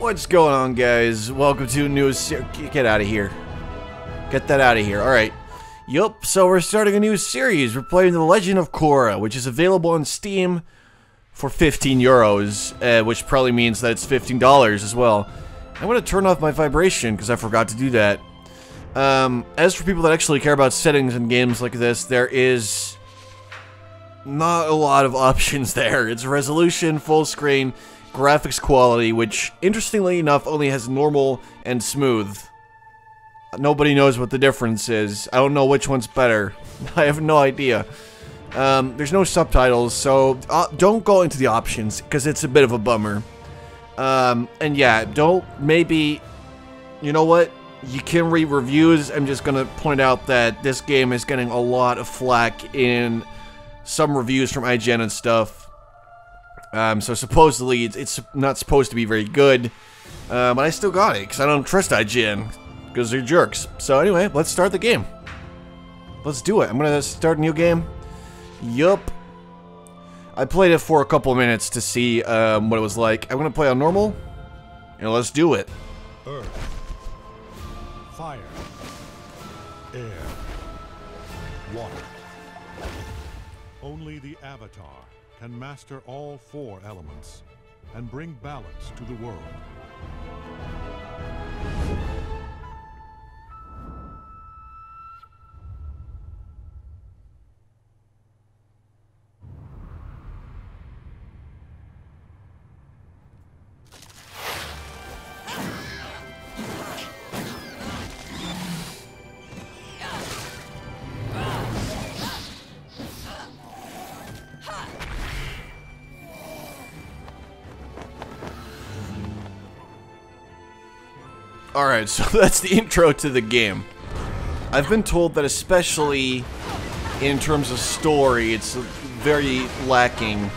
What's going on, guys? Welcome to new series. Get out of here. Get that out of here. Alright. Yup, so we're starting a new series. We're playing The Legend of Korra, which is available on Steam for 15 euros, uh, which probably means that it's $15 as well. I'm going to turn off my vibration because I forgot to do that. Um, as for people that actually care about settings in games like this, there is not a lot of options there. It's resolution, full screen, graphics quality, which, interestingly enough, only has normal and smooth. Nobody knows what the difference is. I don't know which one's better. I have no idea. Um, there's no subtitles, so uh, don't go into the options, because it's a bit of a bummer. Um, and yeah, don't, maybe, you know what? You can read reviews. I'm just gonna point out that this game is getting a lot of flack in some reviews from IGN and stuff. Um, so supposedly it's, it's, not supposed to be very good, uh, but I still got it because I don't trust IGN because they're jerks. So anyway, let's start the game. Let's do it. I'm gonna start a new game. Yup. I played it for a couple minutes to see um, what it was like. I'm gonna play on normal, and let's do it. Earth, fire, air, water. Only the Avatar can master all four elements and bring balance to the world. Alright, so that's the intro to the game. I've been told that especially in terms of story, it's very lacking.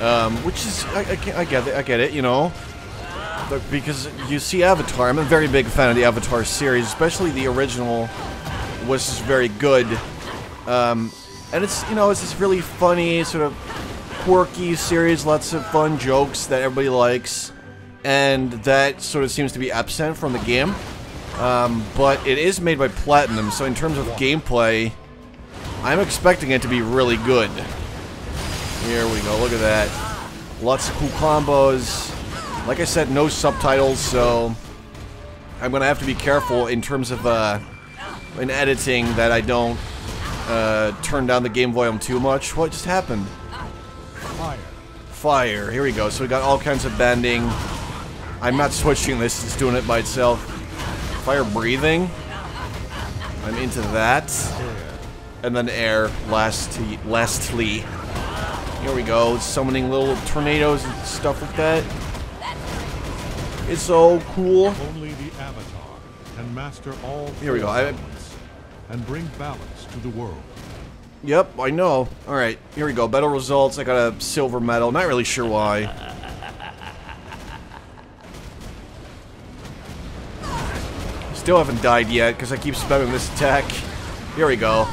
Um, which is, I, I, I, get it, I get it, you know. But because you see Avatar, I'm a very big fan of the Avatar series, especially the original was just very good. Um, and it's, you know, it's this really funny, sort of quirky series, lots of fun jokes that everybody likes and that sort of seems to be absent from the game. Um, but it is made by Platinum, so in terms of gameplay, I'm expecting it to be really good. Here we go, look at that. Lots of cool combos. Like I said, no subtitles, so I'm gonna have to be careful in terms of uh, in editing that I don't uh, turn down the game volume too much. What just happened? Fire. Fire. Here we go. So we got all kinds of bending. I'm not switching this, it's doing it by itself. Fire breathing. I'm into that. And then air, lastly. lastly. Here we go, summoning little tornadoes and stuff like that. It's so cool. Only the Avatar can master all Here we go. I, and bring balance to the world. Yep, I know. Alright, here we go. Battle results. I got a silver medal. Not really sure why. Still haven't died yet, because I keep spamming this attack. Here we go.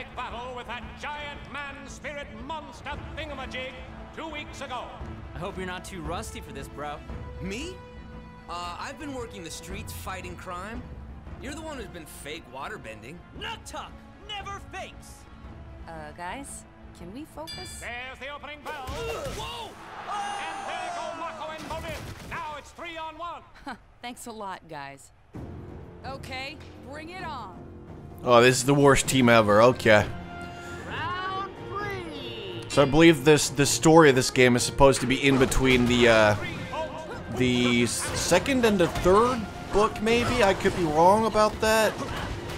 Epic battle with that giant man spirit monster thingamajig two weeks ago. I hope you're not too rusty for this, bro. Me? Uh, I've been working the streets fighting crime. You're the one who's been fake waterbending. Nut tuck! Never fakes! Uh, guys, can we focus? There's the opening bell. Whoa! And there go Mako and Bolin. Now it's three on one. Thanks a lot, guys. Okay, bring it on. Oh, this is the worst team ever. Okay. So I believe this the story of this game is supposed to be in between the uh, the second and the third book, maybe. I could be wrong about that.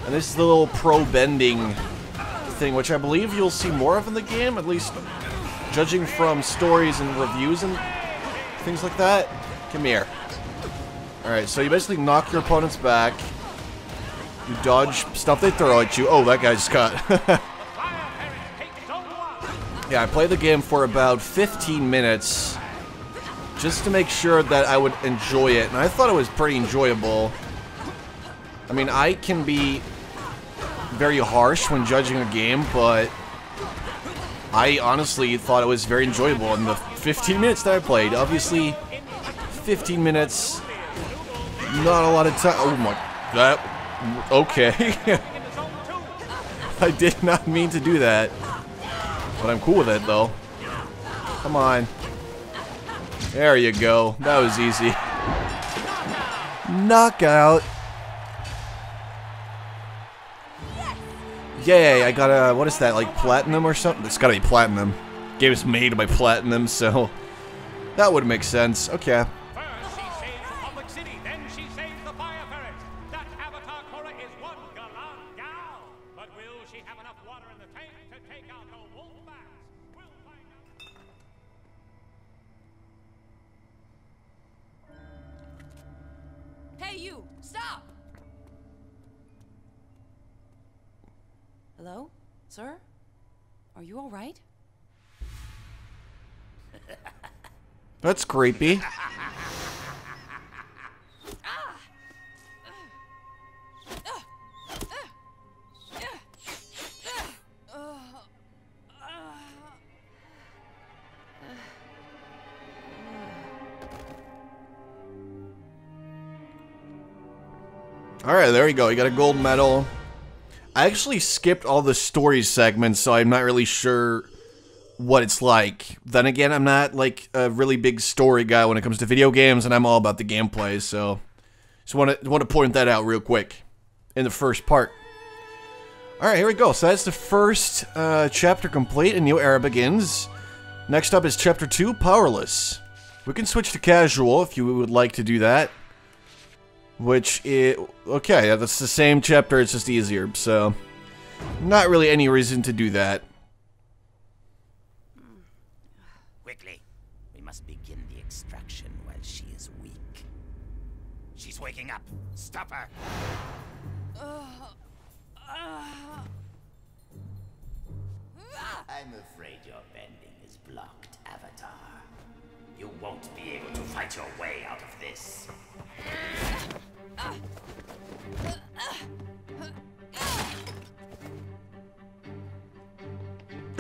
And this is the little pro bending thing, which I believe you'll see more of in the game, at least judging from stories and reviews and things like that. Come here. Alright, so you basically knock your opponents back. You dodge stuff they throw at you. Oh, that guy just one. yeah, I played the game for about 15 minutes. Just to make sure that I would enjoy it. And I thought it was pretty enjoyable. I mean, I can be very harsh when judging a game, but... I honestly thought it was very enjoyable in the 15 minutes that I played. Obviously, 15 minutes, not a lot of time. Oh my, that, okay. I did not mean to do that. But I'm cool with it, though. Come on. There you go. That was easy. Knockout. Yay, I got a, what is that, like platinum or something? It's gotta be platinum. Game is made by platinum, so that would make sense. Okay. Hello? Sir? Are you alright? That's creepy. Alright, there you go. You got a gold medal. I actually skipped all the story segments, so I'm not really sure what it's like. Then again, I'm not like a really big story guy when it comes to video games, and I'm all about the gameplay. So, just want to want to point that out real quick in the first part. All right, here we go. So that's the first uh, chapter complete. A new era begins. Next up is chapter two, powerless. We can switch to casual if you would like to do that. Which is okay. yeah, That's the same chapter. It's just easier. So, not really any reason to do that. Quickly, we must begin the extraction while she is weak. She's waking up. Stop her. I'm afraid your bending is blocked, Avatar. You won't be able to fight your way out of this.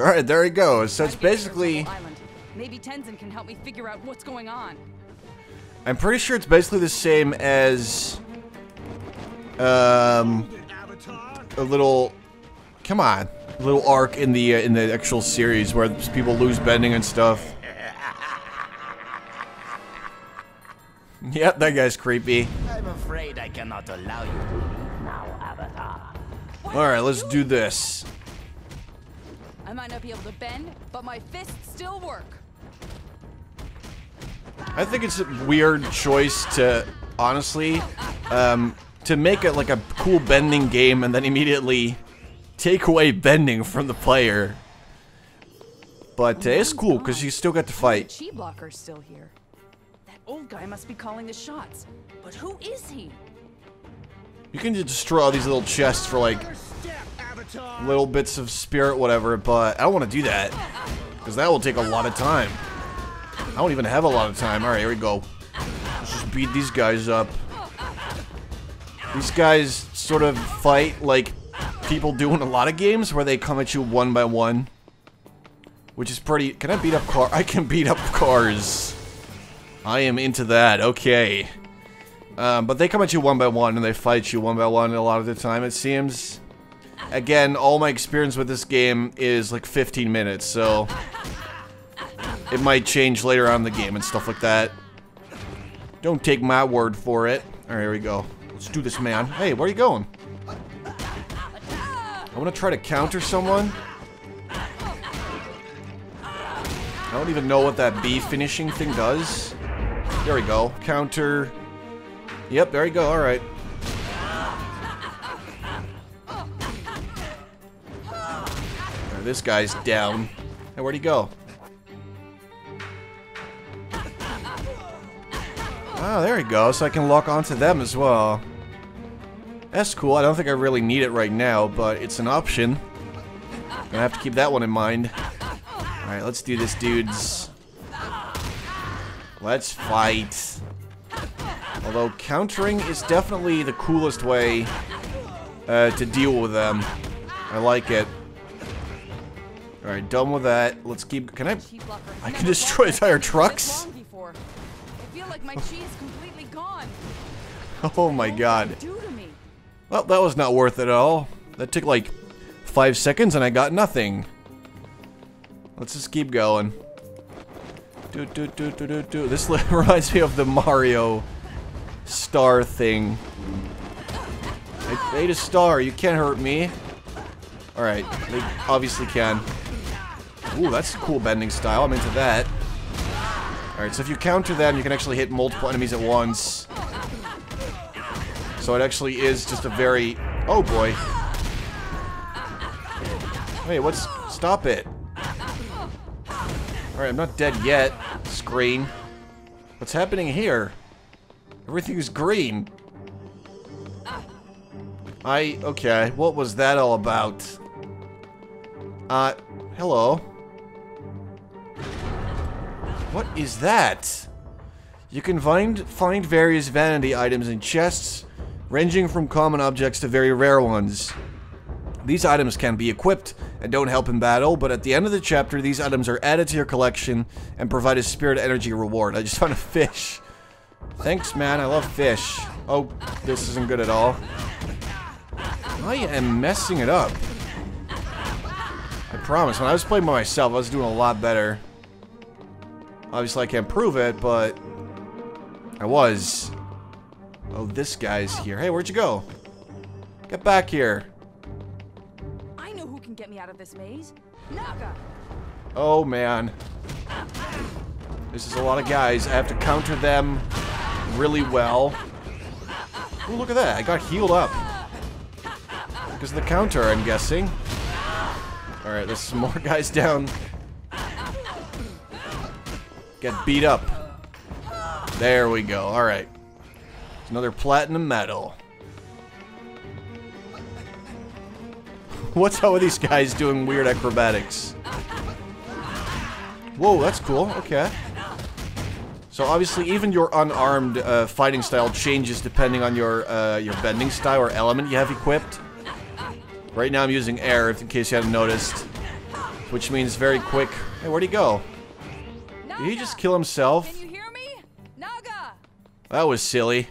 All right, there he goes. So it's Gotta get to basically, Circle Island. Maybe Tenzin can help me figure out what's going on. I'm pretty sure it's basically the same as, um, a little, come on, a little arc in the uh, in the actual series where people lose bending and stuff. Yep, that guy's creepy. I'm afraid I cannot allow you to leave now, Avatar. All right, let's do this. I might not be able to bend, but my fists still work. I think it's a weird choice to, honestly, um, to make it like a cool bending game and then immediately take away bending from the player. But uh, it's cool because you still get to The fight. chi blocker's still here. Old guy must be calling the shots. But who is he? You can just destroy all these little chests for like little bits of spirit, whatever. But I don't want to do that because that will take a lot of time. I don't even have a lot of time. All right, here we go. Let's just beat these guys up. These guys sort of fight like people do in a lot of games where they come at you one by one. Which is pretty... Can I beat up car? I can beat up cars. I am into that. Okay. Um, but they come at you one by one and they fight you one by one a lot of the time, it seems. Again, all my experience with this game is like 15 minutes, so... It might change later on in the game and stuff like that. Don't take my word for it. Alright, here we go. Let's do this, man. Hey, where are you going? I want to try to counter someone. I don't even know what that B finishing thing does. There we go. Counter. Yep, there you go. Alright. Alright, This guy's down. Hey, where'd he go? Oh, there we go. So I can lock onto them as well. That's cool. I don't think I really need it right now, but it's an option. Gonna have to keep that one in mind. Alright, let's do this, dudes. Let's fight. Although countering is definitely the coolest way uh, to deal with them. I like it. Alright, done with that. Let's keep... Can I... I can destroy entire trucks? Oh my god. Well, that was not worth it at all. That took like five seconds and I got nothing. Let's just keep going. Do, do, do, do, do, do. This reminds me of the Mario star thing. I ate a star. You can't hurt me. Alright, they obviously can. Ooh, that's a cool bending style. I'm into that. Alright, so if you counter them, you can actually hit multiple enemies at once. So it actually is just a very... Oh, boy. Wait, what's... Stop it. Alright, I'm not dead yet. Screen. What's happening here? Everything's green. I... Okay, what was that all about? Uh, hello. What is that? You can find find various vanity items in chests, ranging from common objects to very rare ones. These items can be equipped and don't help in battle, but at the end of the chapter, these items are added to your collection and provide a spirit energy reward. I just found a fish. Thanks, man. I love fish. Oh, this isn't good at all. I am messing it up. I promise. When I was playing by myself, I was doing a lot better. Obviously, I can't prove it, but I was. Oh, this guy's here. Hey, where'd you go? Get back here. Out of this maze. Naga! Oh, man. This is a lot of guys. I have to counter them really well. Oh, look at that. I got healed up. Because of the counter, I'm guessing. Alright, there's some more guys down. Get beat up. There we go. Alright. Another platinum medal. What's up with these guys doing weird acrobatics? Whoa, that's cool. Okay. So obviously, even your unarmed uh, fighting style changes depending on your uh, your bending style or element you have equipped. Right now, I'm using air, in case you hadn't noticed, which means very quick. Hey, where'd he go? Did he just kill himself? Can you hear me? Naga! That was silly.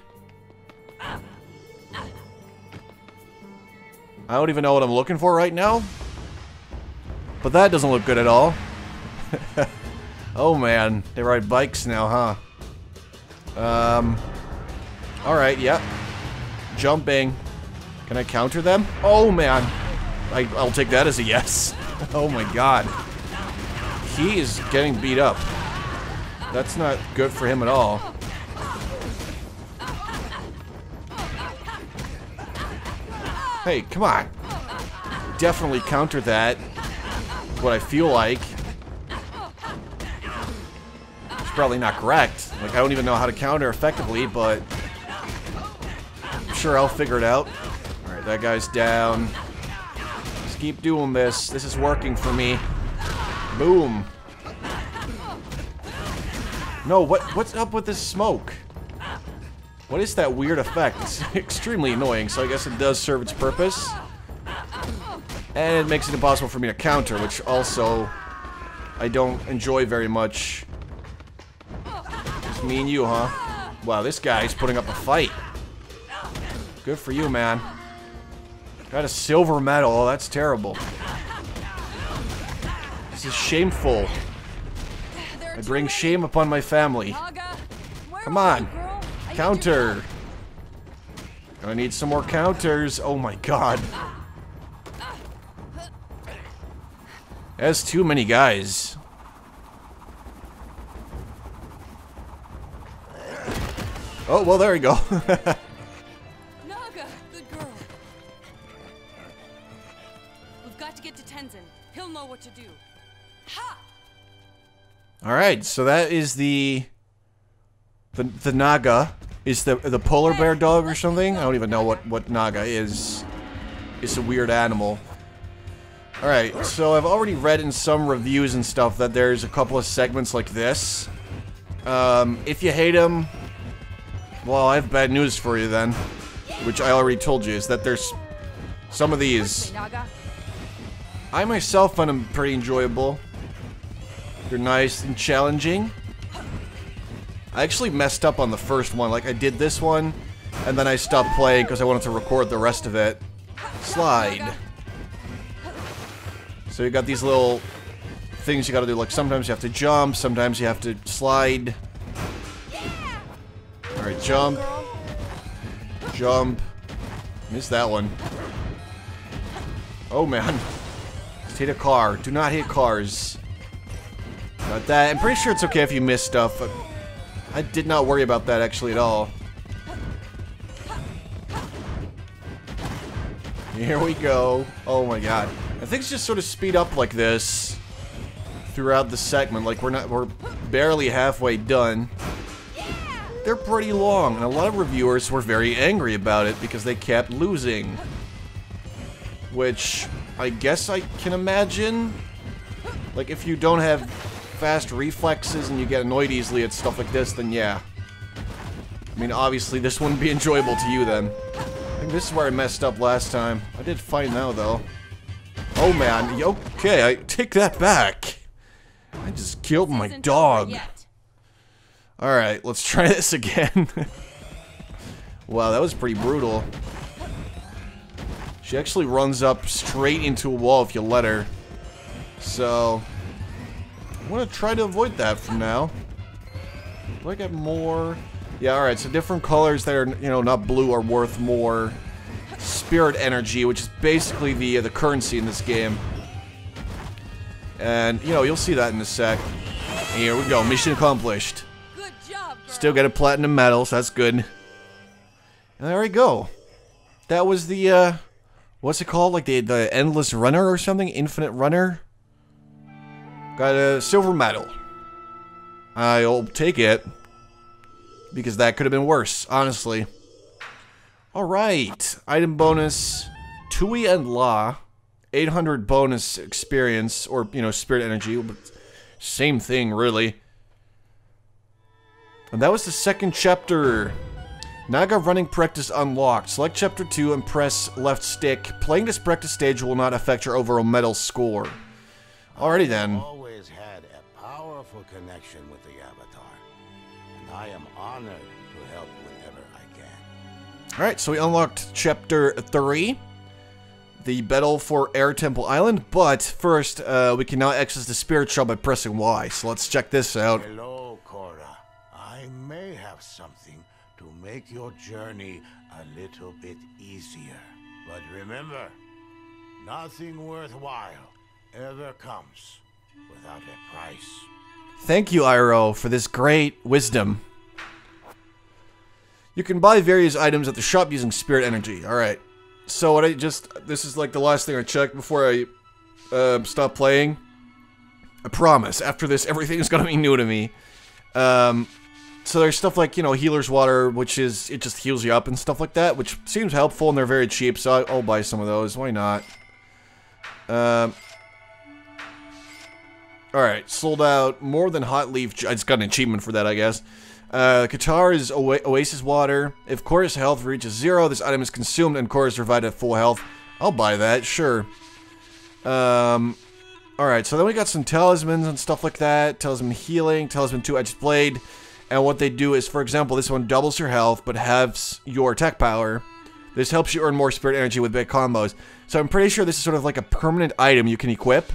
I don't even know what I'm looking for right now. But that doesn't look good at all. oh man, they ride bikes now, huh? Um. Alright, yep. Jumping. Can I counter them? Oh man. I, I'll take that as a yes. oh my god. He is getting beat up. That's not good for him at all. Hey, come on. Definitely counter that. What I feel like. It's probably not correct. Like, I don't even know how to counter effectively, but... I'm sure I'll figure it out. Alright, that guy's down. Just keep doing this. This is working for me. Boom. No, what what's up with this smoke? What is that weird effect? It's extremely annoying, so I guess it does serve its purpose. And it makes it impossible for me to counter, which also I don't enjoy very much. Just me and you, huh? Wow, this guy's putting up a fight. Good for you, man. Got a silver medal. Oh, that's terrible. This is shameful. I bring shame upon my family. Come on. Counter. I need some more counters. Oh my god. That's too many guys. Oh, well, there we go. Naga! Good girl. We've got to get to Tenzin. He'll know what to do. Ha! Alright, so that is the The the Naga is the the polar bear dog or something. I don't even know what what Naga is. It's a weird animal. All right, so I've already read in some reviews and stuff that there's a couple of segments like this. Um, if you hate them, well, I have bad news for you then, which I already told you is that there's some of these. I myself find them pretty enjoyable. They're nice and challenging. I actually messed up on the first one. Like, I did this one, and then I stopped playing because I wanted to record the rest of it. Slide. So you got these little things you gotta do. Like, sometimes you have to jump, sometimes you have to slide. Alright, jump. Jump. Missed that one. Oh, man. Just hit a car. Do not hit cars. Got that. I'm pretty sure it's okay if you miss stuff. I did not worry about that actually at all. Here we go. Oh my god. And things just sort of speed up like this throughout the segment. Like we're not we're barely halfway done. They're pretty long, and a lot of reviewers were very angry about it because they kept losing. Which I guess I can imagine. Like if you don't have fast reflexes and you get annoyed easily at stuff like this, then yeah. I mean, obviously this wouldn't be enjoyable to you then. I think this is where I messed up last time. I did fine now, though. Oh, man. Okay, I take that back. I just killed my dog. Alright, let's try this again. wow, that was pretty brutal. She actually runs up straight into a wall if you let her. So, I'm gonna try to avoid that from now. Do I get more? Yeah, alright, so different colors that are, you know, not blue are worth more spirit energy, which is basically the, uh, the currency in this game. And, you know, you'll see that in a sec. Here we go, mission accomplished. Good job, girl. Still get a platinum medal, so that's good. And there we go. That was the, uh, what's it called? Like the, the Endless Runner or something? Infinite Runner? Got a silver medal. I'll take it. Because that could have been worse, honestly. Alright. Item bonus. Tui and La. 800 bonus experience, or, you know, spirit energy. Same thing, really. And that was the second chapter. Naga running practice unlocked. Select chapter 2 and press left stick. Playing this practice stage will not affect your overall medal score. Alrighty then. Connection with the Avatar, and I am honored to help whenever I can. Alright, so we unlocked chapter 3. The battle for Air Temple Island. But first, uh, we can now access the spirit shop by pressing Y. So let's check this out. Hello, Korra. I may have something to make your journey a little bit easier. But remember, nothing worthwhile ever comes without a price. Thank you, Iroh, for this great wisdom. You can buy various items at the shop using spirit energy. Alright. So what I just... This is like the last thing I checked before I uh, stop playing. I promise. After this, everything's gonna be new to me. Um, so there's stuff like, you know, healer's water, which is... It just heals you up and stuff like that, which seems helpful and they're very cheap, so I'll buy some of those. Why not? Um... Alright, sold out more than Hot Leaf. Ju- It's got an achievement for that, I guess. Uh, Qatar is Oa- Oasis Water. If Korra's health reaches zero, this item is consumed and is revived at full health. I'll buy that, sure. Um, alright, so then we got some talismans and stuff like that. Talisman healing, talisman two-edged blade. And what they do is, for example, this one doubles your health, but halves your attack power. This helps you earn more spirit energy with big combos. So I'm pretty sure this is sort of like a permanent item you can equip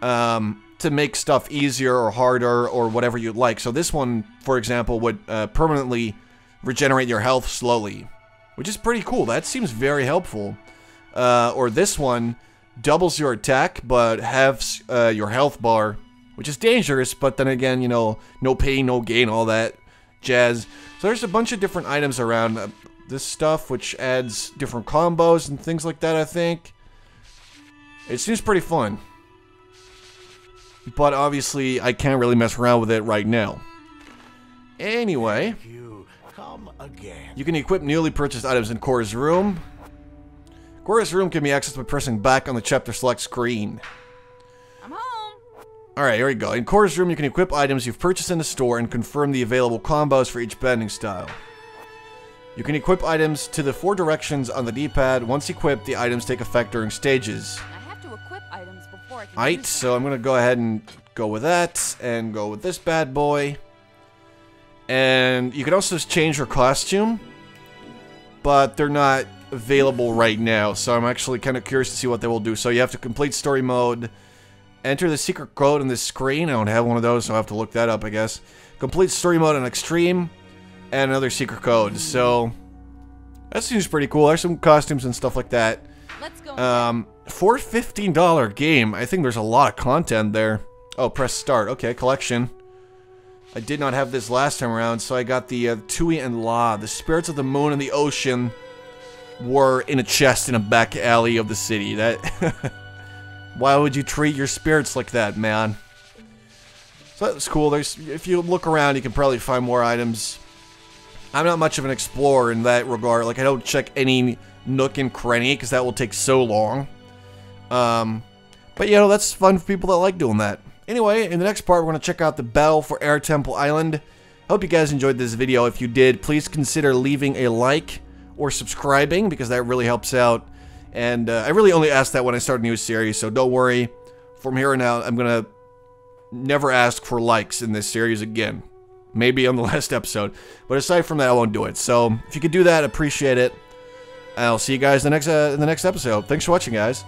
um, to make stuff easier or harder or whatever you'd like. So this one, for example, would uh, permanently regenerate your health slowly, which is pretty cool. That seems very helpful. Uh, or this one doubles your attack but halves uh, your health bar, which is dangerous. But then again, you know, no pain, no gain, all that jazz. So there's a bunch of different items around uh, this stuff, which adds different combos and things like that. I think it seems pretty fun but obviously I can't really mess around with it right now. Anyway, You come again. you can equip newly purchased items in Korra's room. Korra's room can be accessed by pressing back on the chapter select screen. I'm home. Alright, here we go. In Korra's room, you can equip items you've purchased in the store and confirm the available combos for each bending style. You can equip items to the four directions on the D-pad. Once equipped, the items take effect during stages. Alright, so I'm gonna go ahead and go with that, and go with this bad boy. And you can also change your costume, but they're not available right now, so I'm actually kind of curious to see what they will do. So you have to complete story mode, enter the secret code on this screen. I don't have one of those, so I'll have to look that up, I guess. Complete story mode on extreme, and another secret code. So that seems pretty cool. There's some costumes and stuff like that. Let's go. Um, for a $15 game, I think there's a lot of content there. Oh, press start. Okay, collection. I did not have this last time around, so I got the uh, Tui and La. The spirits of the moon and the ocean were in a chest in a back alley of the city. That. Why would you treat your spirits like that, man? So that's cool. There's, if you look around, you can probably find more items. I'm not much of an explorer in that regard. Like, I don't check any nook and cranny because that will take so long. Um, but you know, that's fun for people that like doing that. Anyway, in the next part, we're going to check out the Bell for Air Temple Island. Hope you guys enjoyed this video. If you did, please consider leaving a like or subscribing because that really helps out. And uh, I really only ask that when I start a new series, so don't worry. From here on out, I'm going to never ask for likes in this series again. Maybe on the last episode. But aside from that, I won't do it. So if you could do that, appreciate it. I'll see you guys in the next uh, in the next episode. Thanks for watching, guys.